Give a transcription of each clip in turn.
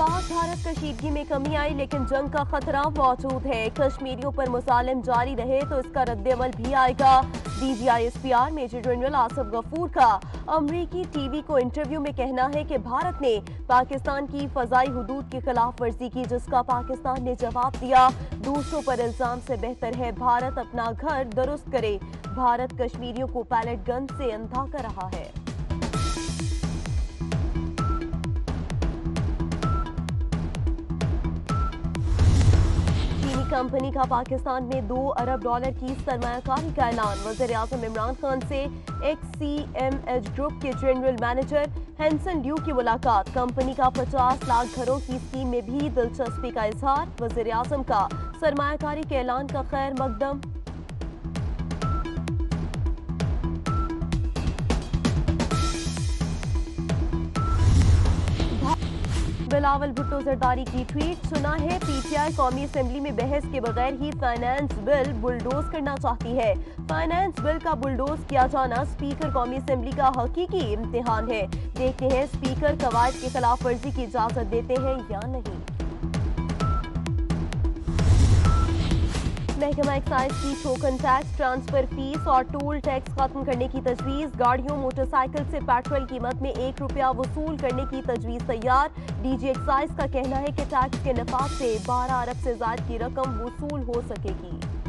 پاک بھارت کشیدگی میں کمی آئی، لیکن جنگ کا خطرہ موجود ہے۔ کشمیریوں پر مظالم جاری رہے تو اس کا رد عمل بھی آئے گا۔ D G I, S P R, major general Asif Ghafoor کا۔ امریکی ٹی وی کو انٹرویو میں کہنا ہے کہ بھارت نے پاکستان کی فضائی حدود کی خلاف ورزی کی، جس کا پاکستان نے جواب دیا۔ دوسروں پر الزام سے بہتر ہے، بھارت اپنا گھر درست کرے۔ بھارت کشمیریوں کو پیلٹ گن سے اندھا کر رہا ہے۔ کمپنی کا پاکستان میں دو ارب ڈالر کی سرمایہ کاری کا اعلان۔ وزیر اعظم عمران خان سے ایک سی ایم ایچ گروپ کے جنرل مینیجر ہینسن ڈیو کی ملاقات۔ کمپنی کا پچاس لاکھ گھروں کی اسکیم میں بھی دلچسپی کا اظہار۔ وزیر اعظم کا سرمایہ کاری کے اعلان کا خیر مقدم۔ بلاول بھٹو زرداری کی ٹویٹ۔ سنا ہے، پی ٹی آئی قومی اسمبلی میں بحث کے بغیر ہی فائنانس بل بلڈوز کرنا چاہتی ہے۔ فائنانس بل کا بلڈوز کیا جانا سپیکر قومی اسمبلی کا حقیقی امتحان ہے۔ دیکھتے ہیں سپیکر قواعد کی خلاف ورزی کی اجازت دیتے ہیں یا نہیں۔ محکمہ ایکسائز کی ٹوکن ٹیکس ٹرانسفر فیس اور ٹول ٹیکس ختم کرنے کی تجویز۔ گاڑیوں، موٹر سائیکل سے پیٹرول قیمت میں ایک روپیہ وصول کرنے کی تجویز تیار۔ ڈی جی ایکسائز کا کہنا ہے کہ ٹیکس کے نفاذ سے بارہ ارب سے زائد کی رقم وصول ہو سکے گی۔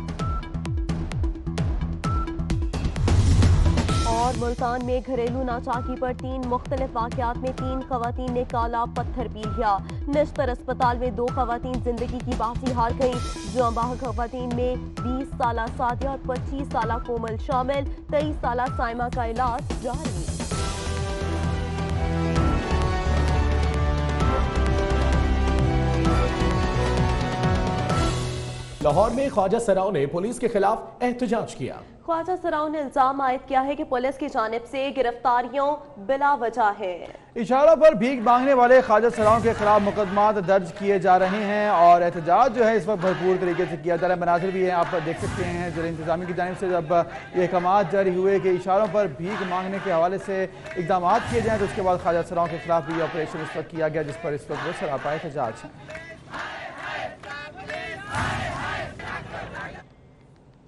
اور ملتان میں گھریلو ناچاکی پر تین مختلف واقعات میں تین خواتین نے کالا پتھر پی لیا۔ نشتر اسپتال میں دو خواتین زندگی کی باسی ہار گئی جوانباہ خواتین میں 20 سالہ سادیہ اور پچیس سالہ کومل شامل۔ تیئیس سالہ سائمہ کا علاج جاری۔ لاہور میں خواجہ سراؤ نے پولیس کے خلاف احتجاج کیا۔ خواجہ سراؤں نے الزام عائد کیا ہے کہ پولیس کی جانب سے گرفتاریوں بلا وجہ ہے۔ اشارہ پر بھیک مانگنے والے خواجہ سراؤں کے خلاف مقدمات درج کیے جا رہے ہیں اور احتجاج جو ہے اس وقت بھرپور طریقے سے کیا جا رہا ہے۔ مناظر بھی ہیں، آپ دیکھ سکتے ہیں جو انتظامی کی جانب سے جب یہ احکامات جاری ہوئے کہ اشاروں پر بھیک مانگنے کے حوالے سے اقدامات کیے جائیں تو اس کے بعد خواجہ سراؤں کے خلاف بھی آپریشن اس وقت کیا گیا جس پر اس وقت وہ سراپا احتجاج ہیں۔